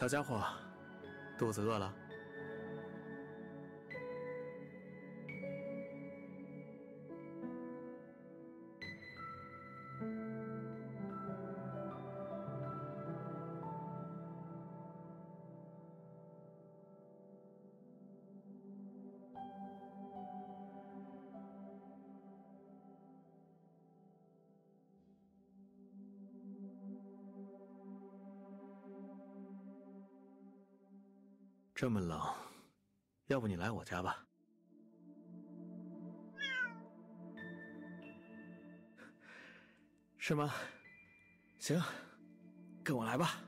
小家伙，肚子饿了？这么冷，要不你来我家吧？是吗？行，跟我来吧。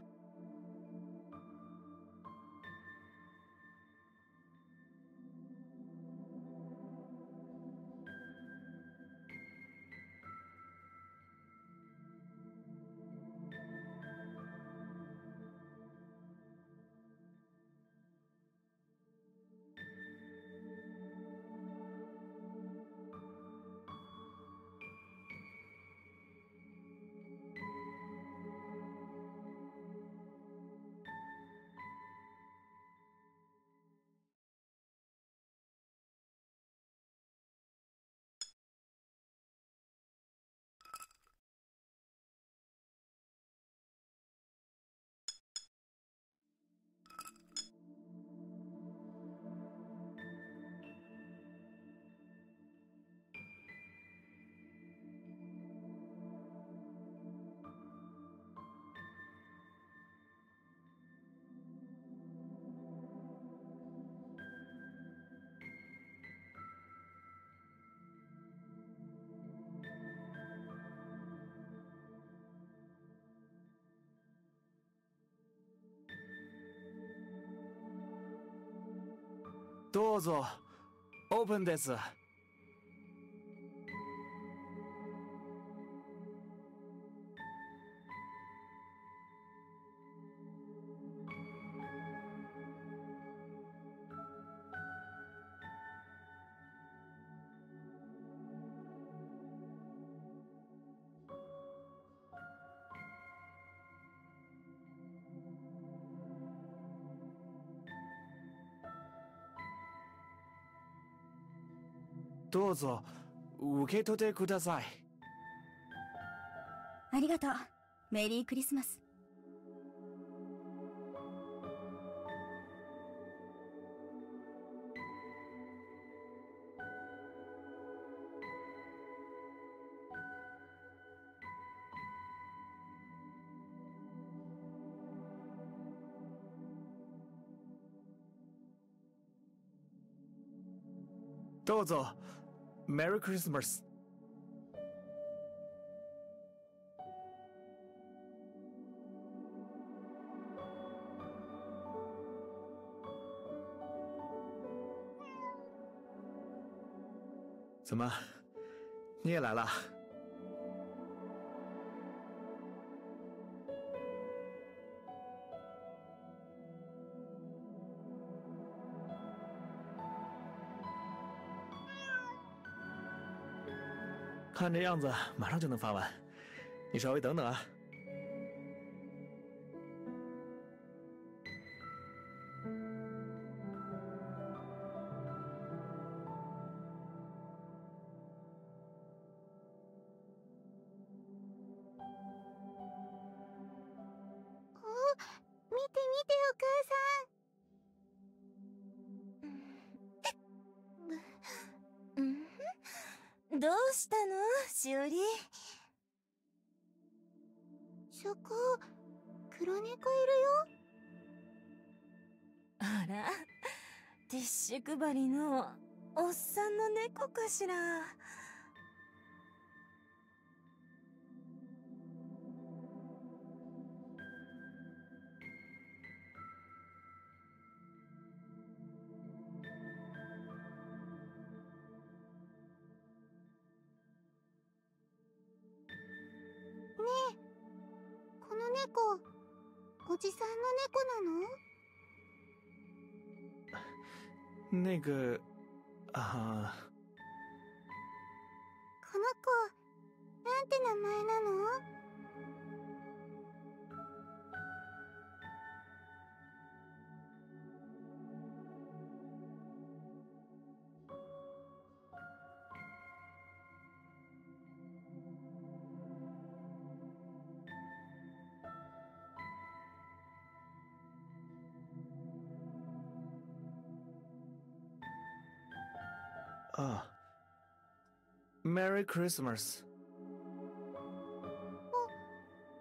どうぞ、オープンです。どうぞ受け取ってください。ありがとう。メリークリスマス。どうぞ Merry Christmas! 怎么，你也来了？看这样子，马上就能发完。你稍微等等啊。哦，見て見てお母さんどうしたの？しおりそこ黒猫いるよ。あらティッシュ配りのおっさんの猫かしらじさんの猫なの？那个あ。この子なんて名前なの？ああ。Merry Christmas。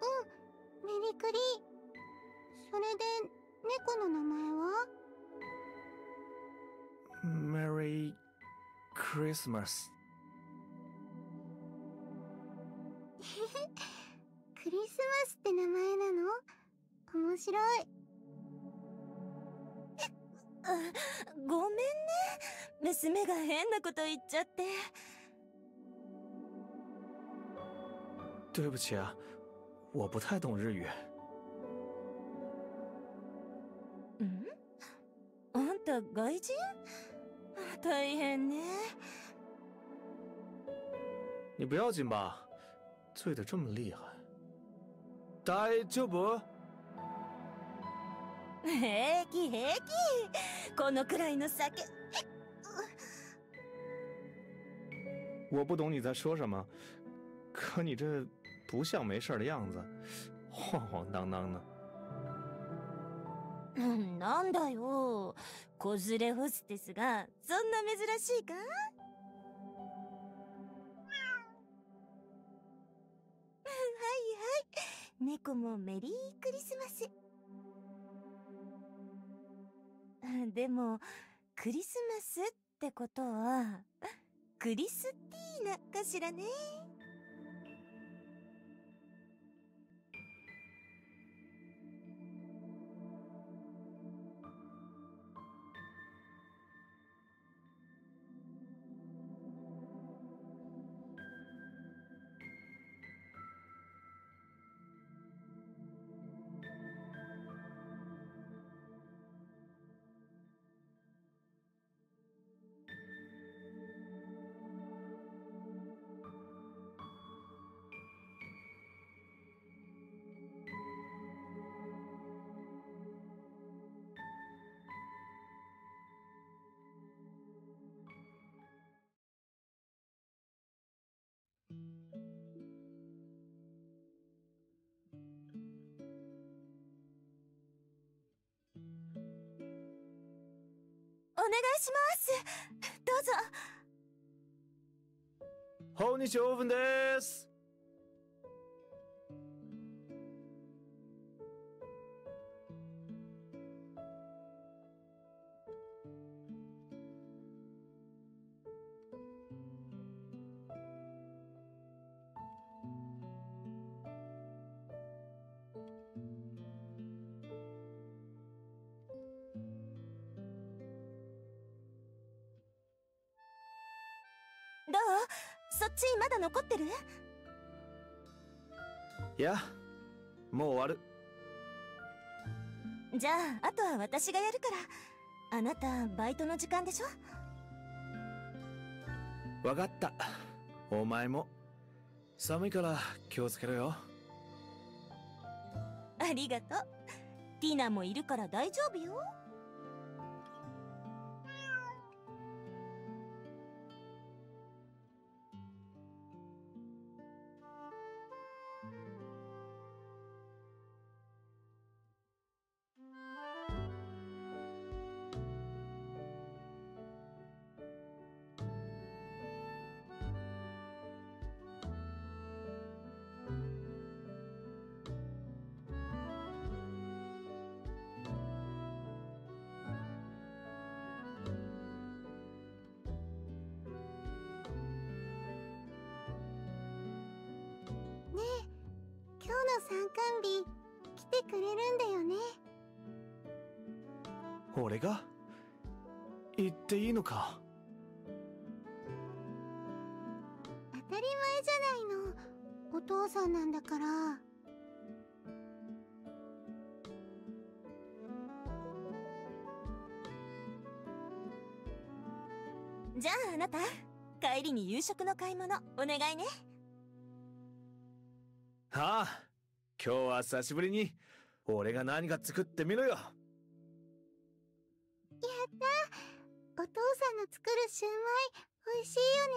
うんメリクリそれで猫の名前は？Merry Christmas。クリスマスって名前なの？面白いごめんね娘が変なこと言っちゃって对不起啊，我不太懂日语。ん？あんた外人？大変ね你不要紧吧？醉得这么厉害。大丈夫？平気平気。このくらいの酒。我不懂你在说什么，可你这不像没事的样子，晃晃荡荡的。うんなんだよ。子連れホステスがそんな珍しいか？はいはい。猫もメリークリスマス でもクリスマスってことはクリスティーナかしらね。願いしますどうぞ本日オーブンです。そっちまだ残ってる？いや、もう終わる。じゃああとは私がやるからあなたバイトの時間でしょ？わかった。お前も。寒いから気をつけろよ。ありがとうティナもいるから大丈夫よ参観日来てくれるんだよね。俺が行っていいのか？当たり前じゃないの。お父さんなんだから。じゃああなた帰りに夕食の買い物お願いね。はあ今日は久しぶりに俺が何か作ってみろよ。やった。お父さんの作るシューマイ美味しいよね。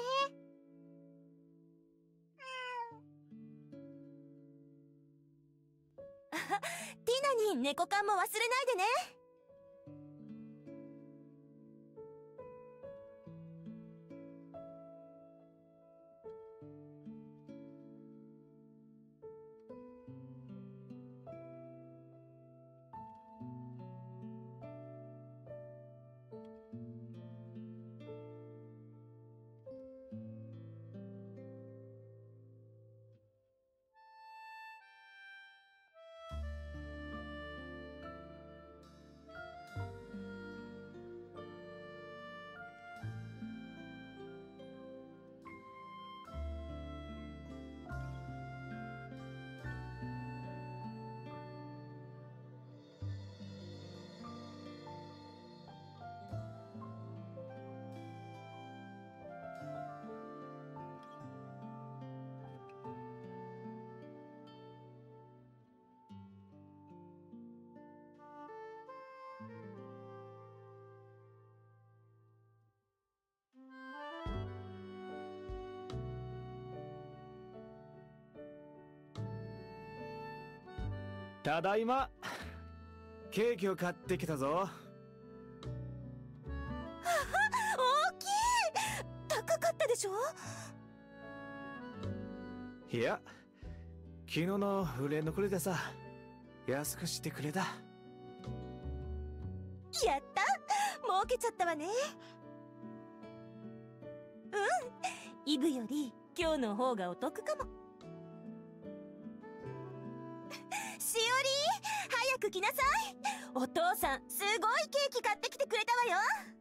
ティナに猫缶も忘れないでねただいま。ケーキを買ってきたぞ。大きい。高かったでしょ？いや昨日の売れ残りでさ安くしてくれた。やった。儲けちゃったわね。うん。イブより今日の方がお得かもく来なさい。お父さんすごいケーキ買ってきてくれたわよ。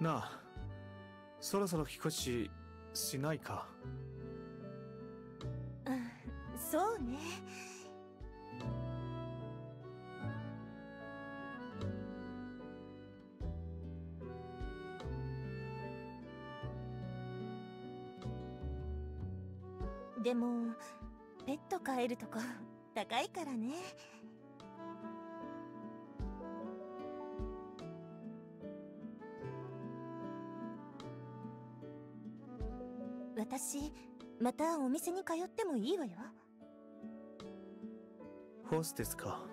なあそろそろ引っ越ししないか？うんそうね。でもペット飼えるとこ高いからね。私またお店に通ってもいいわよ。ホステスか。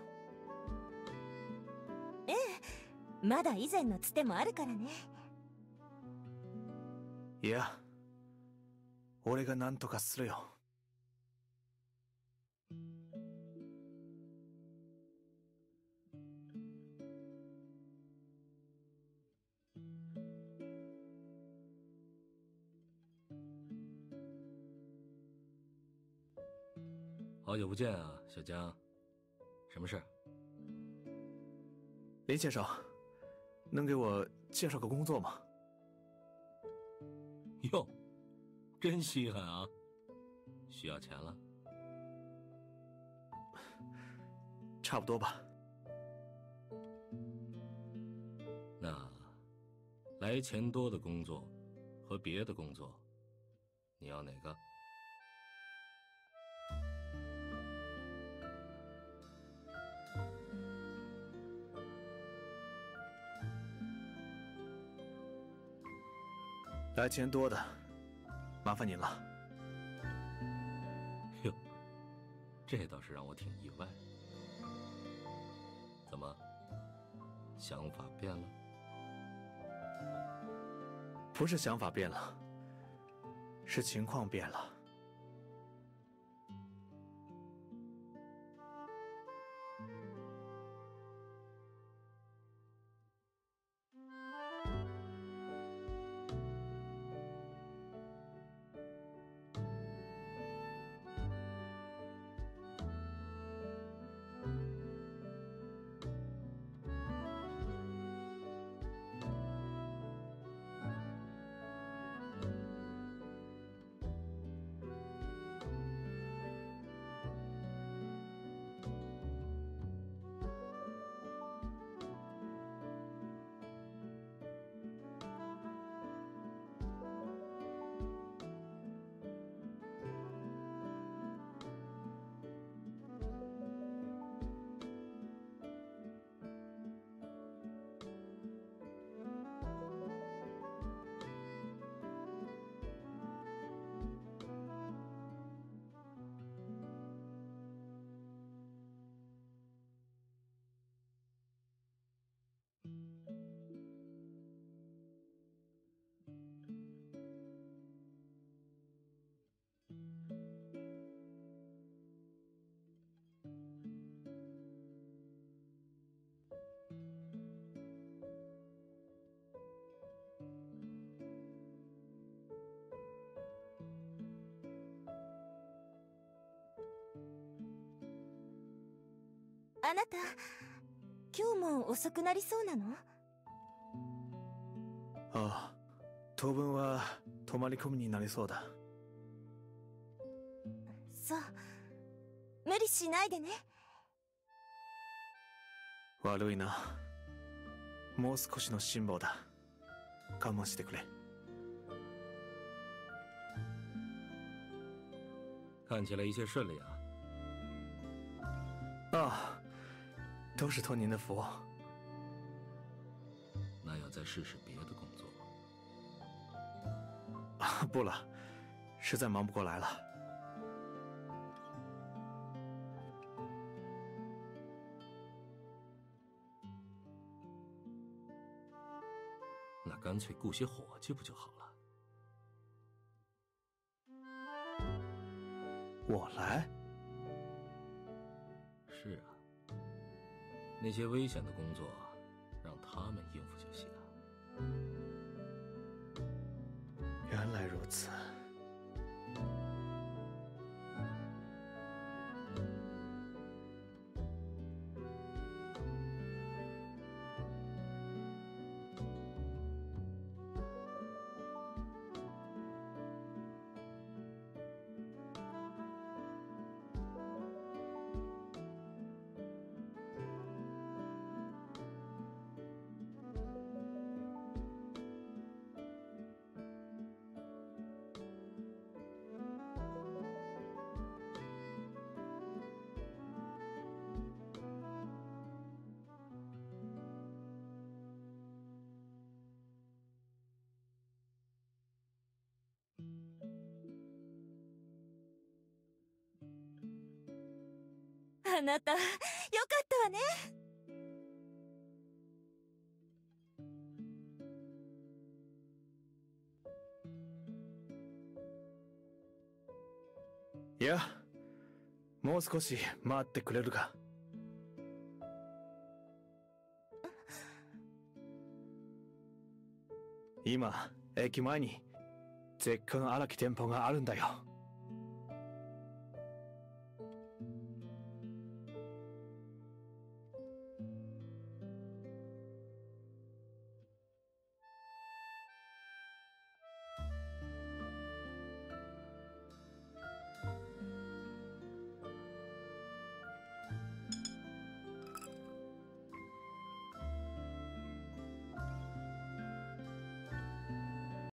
まだ以前のつてもあるからね。いや俺が何とかするよ不见啊，小江，什么事？林先生能给我介绍个工作吗哟，真稀罕啊！需要钱了？差不多吧那来钱多的工作和别的工作，你要哪个？来钱多的麻烦您了哟，这倒是让我挺意外。怎么，想法变了？不是想法变了是情况变了あなた今日も遅くなりそうなの？ああ当分は泊まり込みになりそうだ。そう。無理しないでね。悪いな。もう少しの辛抱だ。我慢してくれ。看起来一切顺利啊。啊都是托您的福那要再试试别的工作。啊不了实在忙不过来了那干脆雇些伙计不就好了？我来是啊，那些危险的工作，让他们应付就行了。原来如此あなた。よかったわね。いやもう少し待ってくれるか。今駅前に絶好の荒木店舗があるんだよ。